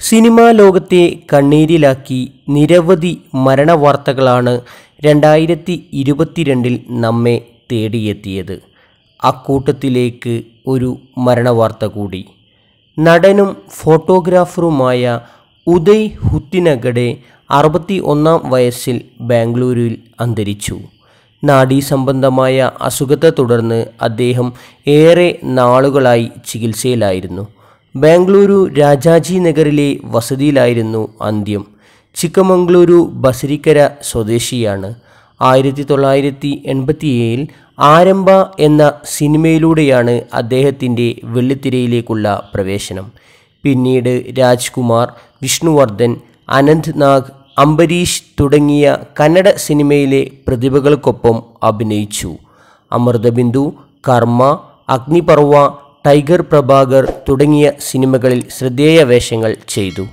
Cinema ലോകത്തെ കണ്ണീരിലാക്കി നിരവധി മരണവാർത്തകളാണ് രണ്ടായിരത്തി ഇരുപത്തിരണ്ടിൽ നമ്മെ തേടിയെത്തിയത്. അക്കൂട്ടത്തിലേക്ക് ഒരു മരണവാർത്ത കൂടി. നടനും ഫോട്ടോഗ്രാഫറുമായ ഉദയ് ഹുത്തിനഗഡെ അറുപത്തി ഒന്നാം വയസ്സിൽ ബാംഗ്ലൂരിൽ അന്തരിച്ചു. നാഡീസംബന്ധമായ അസുഖത്തെ തുടർന്ന് അദ്ദേഹം ഏറെ നാളുകളായി ചികിത്സയിലായിരുന്നു. ബാംഗ്ലൂരു രാജാജി നഗറിലെ വസതിയിലായിരുന്നു അന്ത്യം. ചിക്കമംഗ്ലൂരു ബസരിക്കര സ്വദേശിയാണ്. ആയിരത്തി തൊള്ളായിരത്തി എൺപത്തിയേഴിൽ ആരംഭ എന്ന സിനിമയിലൂടെയാണ് അദ്ദേഹത്തിന്റെ വെള്ളിത്തിരയിലേക്കുള്ള പ്രവേശനം. പിന്നീട് രാജ്കുമാർ വിഷ്ണുവർദ്ധൻ അനന്ത് നാഗ് അംബരീഷ് തുടങ്ങിയ കന്നഡ സിനിമയിലെ പ്രതിഭകൾക്കൊപ്പം അഭിനയിച്ചു. അമൃതബിന്ദു കർമ്മ അഗ്നിപർവ ടൈഗർ പ്രഭാകർ തുടങ്ങിയ സിനിമകളിൽ ശ്രദ്ധേയ വേഷങ്ങൾ ചെയ്തു.